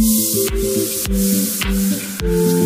thank you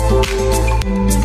Thank